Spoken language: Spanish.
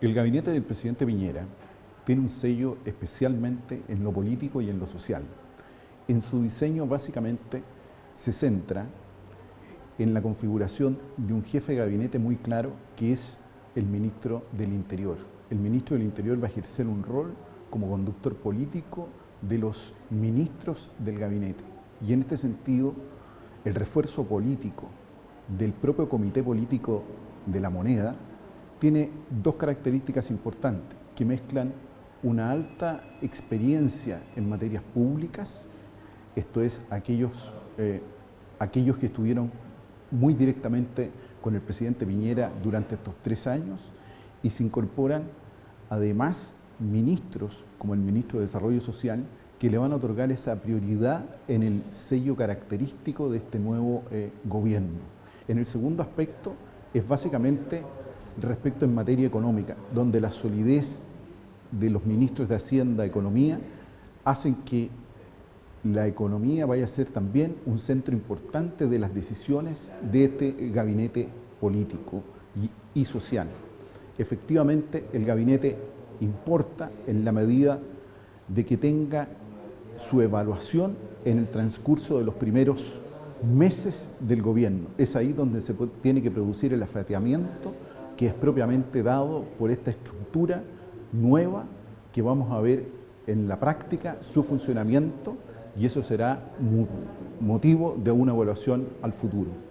El gabinete del presidente Piñera tiene un sello especialmente en lo político y en lo social. En su diseño básicamente se centra en la configuración de un jefe de gabinete muy claro que es el ministro del Interior. El ministro del Interior va a ejercer un rol como conductor político de los ministros del gabinete. Y en este sentido, el refuerzo político del propio comité político de la moneda tiene dos características importantes que mezclan una alta experiencia en materias públicas, esto es, aquellos, eh, aquellos que estuvieron muy directamente con el presidente Piñera durante estos tres años y se incorporan además ministros como el ministro de Desarrollo Social que le van a otorgar esa prioridad en el sello característico de este nuevo eh, gobierno. En el segundo aspecto es básicamente respecto en materia económica, donde la solidez de los ministros de Hacienda Economía hacen que la economía vaya a ser también un centro importante de las decisiones de este gabinete político y, y social. Efectivamente, el gabinete importa en la medida de que tenga su evaluación en el transcurso de los primeros meses del gobierno. Es ahí donde se tiene que producir el afrateamiento que es propiamente dado por esta estructura nueva que vamos a ver en la práctica su funcionamiento y eso será motivo de una evaluación al futuro.